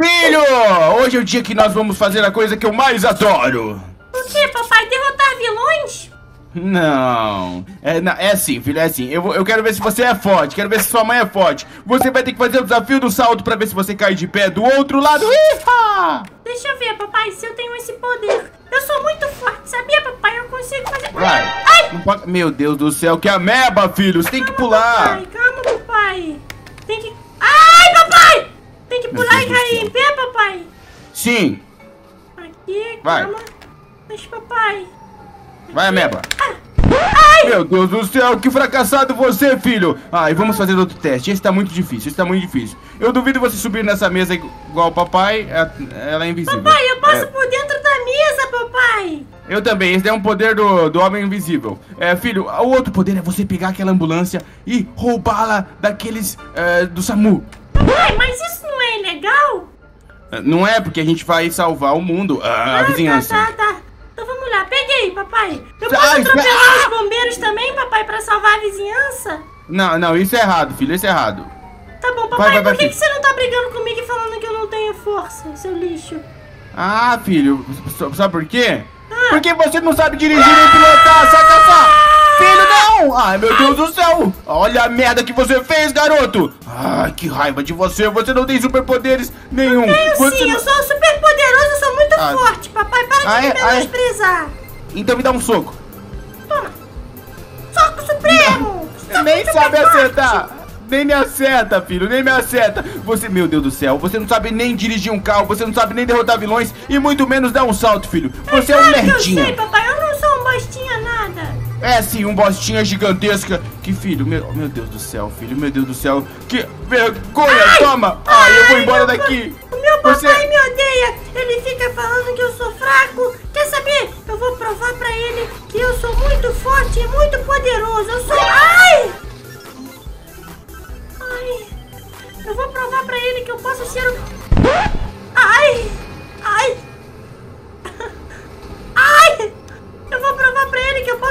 Filho, hoje é o dia que nós vamos fazer a coisa que eu mais adoro. O que, papai? Derrotar vilões? Não, é, não, é assim, filho, é assim. Eu, eu quero ver se você é forte, quero ver se sua mãe é forte. Você vai ter que fazer o desafio do salto pra ver se você cai de pé do outro lado. Iha! Deixa eu ver, papai, se eu tenho esse poder. Eu sou muito forte, sabia, papai? Eu consigo fazer... Vai. Ai! Pode- Meu Deus do céu, que ameba, filho. Você tem que pular. Papai, calma, papai. Tem que... Ai! Tem que pular e cair em pé, papai. Sim, Aqui, Vai. calma. Mas, papai... vai, ameba. Ai! Meu Deus do céu, que fracassado você, filho! Ai, vamos fazer outro teste. Esse tá muito difícil, esse tá muito difícil. Eu duvido você subir nessa mesa igual o papai. é- Ela é invisível. Papai, eu passo É, por dentro da mesa, papai. eu também, esse é um poder do, do homem invisível. É, filho, o outro poder é você pegar aquela ambulância e roubá-la daqueles é, do SAMU. Papai, mas isso não é ilegal? É, Não é porque a gente vai salvar o mundo, a, a vizinhança. Tá, tá, tá. Então vamos lá, peguei, papai. Eu Ah, posso atropelar Ah! os bombeiros também, papai, pra salvar a vizinhança? Não, não, isso é errado, filho, isso é errado. Tá bom, papai, Vai, vai, vai, por que, que você não tá brigando comigo e falando que eu não tenho força, seu lixo? Ah, filho, sabe por quê? Ah. Porque você não sabe dirigir nem pilotar, saca só! Filho, não! Ai, meu Deus do céu! Olha a merda que você fez, garoto! Ai, que raiva de você! Você não tem superpoderes nenhum! Eu você sim, não- eu sou super poderoso, eu sou muito Ah. forte, papai. Para de Ah, me é? Ah, é? menosprezar. Então me dá um soco! Toma. Soco supremo. Soco nem sabe forte. acertar! Nem me acerta, filho, nem me acerta! Você, meu Deus do céu, você não sabe nem dirigir um carro, você não sabe nem derrotar vilões e muito menos dar um salto, filho! Você é um Claro que eu merdinha! sei, papai, É sim, um bostinha gigantesca. Que filho, meu, meu Deus do céu, filho, meu Deus do céu. Que vergonha, toma! Ai, eu vou Ai, embora meu pa- daqui. O meu papai Você- me odeia. Ele fica falando que eu sou fraco. Quer saber? Eu vou provar pra ele que eu sou muito forte e muito poderoso. Eu sou... Ai! Ai! Eu vou provar pra ele que eu posso ser um...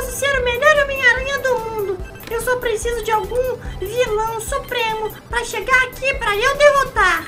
posso ser o melhor Homem-Aranha do mundo. Eu só preciso de algum vilão supremo pra chegar aqui pra eu derrotar.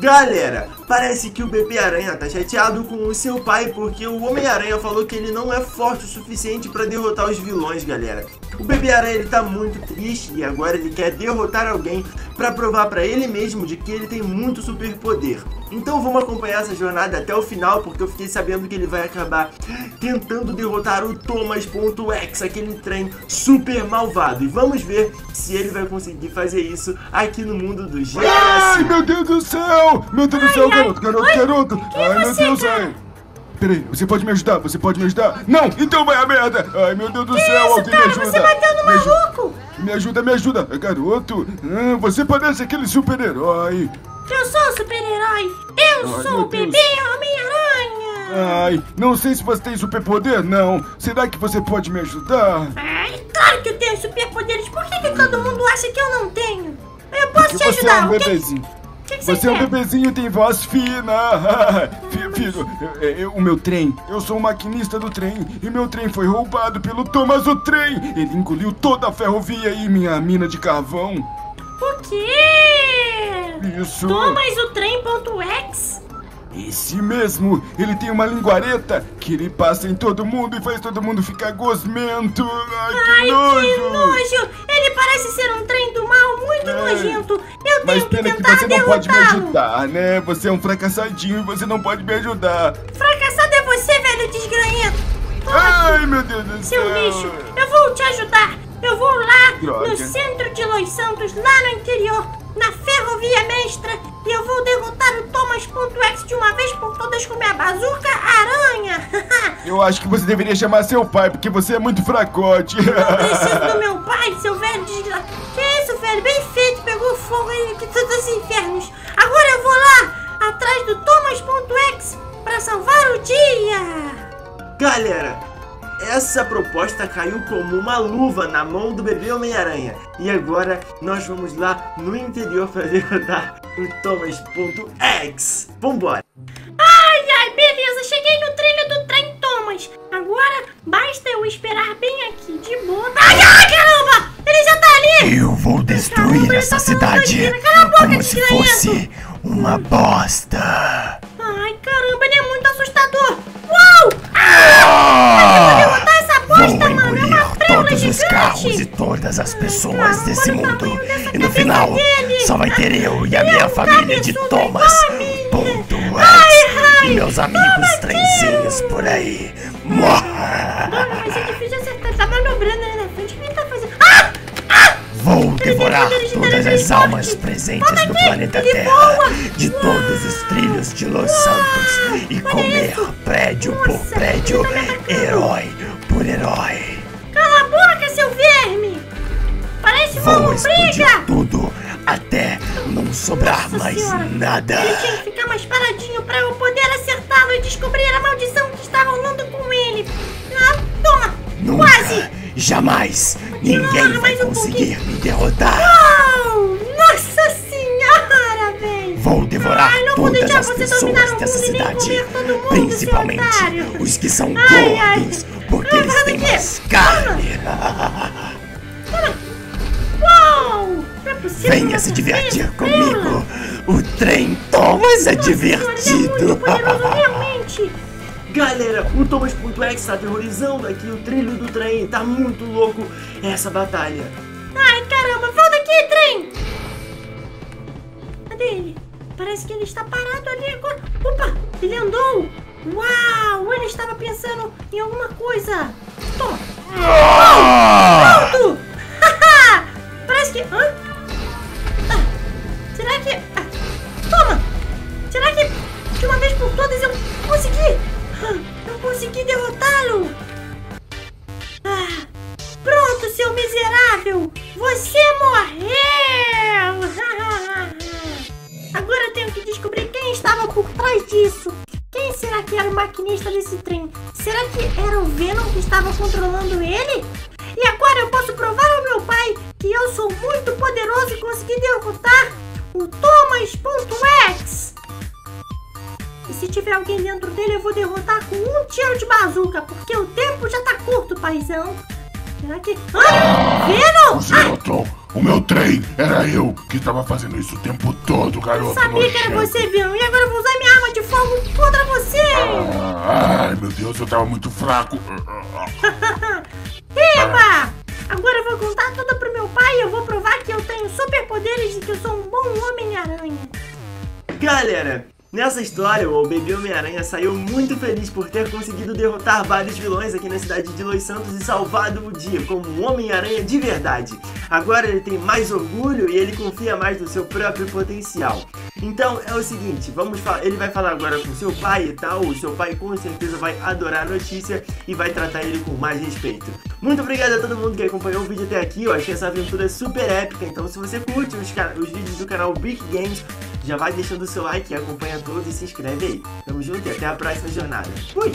Galera, parece que o bebê aranha tá chateado com o seu pai porque o Homem-Aranha falou que ele não é forte o suficiente pra derrotar os vilões, galera. O bebê aranha ele tá muito triste e agora ele quer derrotar alguém pra provar pra ele mesmo de que ele tem muito superpoder. Então vamos acompanhar essa jornada até o final porque eu fiquei sabendo que ele vai acabar tentando derrotar o Thomas.x, aquele trem super malvado. E vamos ver se ele vai conseguir fazer isso aqui no mundo do GTA. Ai, meu Deus do céu! Meu Deus do céu, ai. garoto, garoto, Oi, garoto! quem Ai, meu Deus, cara? ai! Peraí, você pode me ajudar? Você pode me ajudar? Não! Então vai a merda! Ai, meu Deus do céu, Isso, alguém cara, me ajuda! você bateu no maluco. Me ajuda, me ajuda! Garoto, ah, você parece aquele super-herói! Eu sou super-herói. Eu Ai, sou o bebê Homem-Aranha. Ai, não sei se você tem superpoder, não! Será que você pode me ajudar? Ai, claro que eu tenho superpoderes. Por que, que todo mundo acha que eu não tenho? Eu posso Que te você é ajudar. um que, bebezinho! o que, que você Você é um bebezinho e tem voz fina! Eu- eu- o meu trem, eu sou o maquinista do trem e meu trem foi roubado pelo Thomas o Trem! Ele engoliu toda a ferrovia e minha mina de carvão! O quê? Isso! Thomas o trem.x? Esse mesmo! Ele tem uma linguareta que ele passa em todo mundo e faz todo mundo ficar gosmento! Ai, que Ai, nojo! Eu Mas tenho que pena que tentar você não pode me ajudar, né? Você é um fracassadinho e você não pode me ajudar! Fracassado é você, velho desgranhento. Ai, meu Deus do Seu céu! lixo, eu vou te ajudar. Eu vou lá Droga. no centro de Los Santos, lá no interior, na ferrovia mestra, e eu vou derrotar o Thomas.x de uma vez por todas com minha bazuca aranha. Eu acho que você deveria chamar seu pai, porque você é muito fracote. Preciso do meu pai, seu velho desgraçado. Que isso, velho? Bem feito, pegou fogo aí que todos os infernos. Agora eu vou lá, atrás do Thomas.x, pra salvar o dia. Galera, essa proposta caiu como uma luva na mão do bebê Homem-Aranha. E agora nós vamos lá no interior para derrotar o Thomas.x. Vambora! Ai, ai, beleza, cheguei no trilho do trem Thomas. Agora basta eu esperar bem aqui, de boa. Ai, ai, caramba! Ele já tá ali! Eu vou destruir Caramba, essa tá cidade. Cala a boca, como se desgranhento. fosse uma bosta. Ai, caramba, ele é muito assustador. Uau! Ah! Eu vou derrotar essa bosta, Vou mano. É uma todos os gigante. carros e todas as pessoas cara, desse mundo. E no final, dele. só vai ter eu e a é minha família de Thomas. Ponto Ai, ai, E meus amigos trenzinhos por aí. Mua. Mano, vai ser difícil Vou devorar todas as almas presentes aqui, planeta Terra, de todos os trilhos de Los Santos, e comer prédio por prédio, herói por herói. Cala a boca, seu verme! Parece uma Vou explodir tudo até não sobrar Nossa mais senhora. nada. Ele tinha que ficar mais paradinho pra eu poder acertá-lo e descobrir a maldição que está rolando com ele. Ah, toma! Nunca, Quase! Jamais, ninguém vai mais um conseguir me derrotar. Oh, nossa senhora, velho! Vou devorar Ai, não vou todas deixar as pessoas dessa cidade, mundo, principalmente os que são Ai, ai. gordos, porque Ai, eles têm mais carne. Uau! Não é possível Venha se divertir surpresa. comigo. O trem Thomas é Nossa senhora, ele é divertido. muito poderoso, realmente! Galera, o Thomas.exe tá aterrorizando aqui o trilho do trem. Tá muito louco essa batalha. Ai, caramba, volta aqui, trem! Cadê ele? Parece que ele está parado ali agora. Opa, ele andou! Uau, ele estava pensando em alguma coisa. Toma! Pronto! Parece que... Hã? Você morreu! Agora eu tenho que descobrir quem estava por trás disso. Quem será que era o maquinista desse trem? Será que era o Venom que estava controlando ele? E agora eu posso provar ao meu pai que eu sou muito poderoso e consegui derrotar o Thomas.exe. E se tiver alguém dentro dele, eu vou derrotar com um tiro de bazuca, porque o tempo já tá curto, paizão. Será que. Ah! Venom! Zerotron, o meu trem era eu que estava fazendo isso o tempo todo, garoto. Sabia que era você, Venom, e agora eu vou usar minha arma de fogo contra você! Ah, Ai, meu Deus, eu tava muito fraco. Eba! Agora eu vou contar tudo pro meu pai e eu vou provar que eu tenho superpoderes e que eu sou um bom Homem-Aranha. Galera, nessa história, o bebê Homem-Aranha saiu muito feliz por ter conseguido derrotar vários vilões aqui na cidade de Los Santos e salvado o dia como um Homem-Aranha de verdade. Agora ele tem mais orgulho e ele confia mais no seu próprio potencial. Então é o seguinte, vamos ele vai falar agora com seu pai e tal, o seu pai com certeza vai adorar a notícia e vai tratar ele com mais respeito. Muito obrigado a todo mundo que acompanhou o vídeo até aqui, eu achei essa aventura super épica, então se você curte os, os vídeos do canal Big Games, já vai deixando o seu like, acompanha todos e se inscreve aí. Tamo junto e até a próxima jornada. Fui!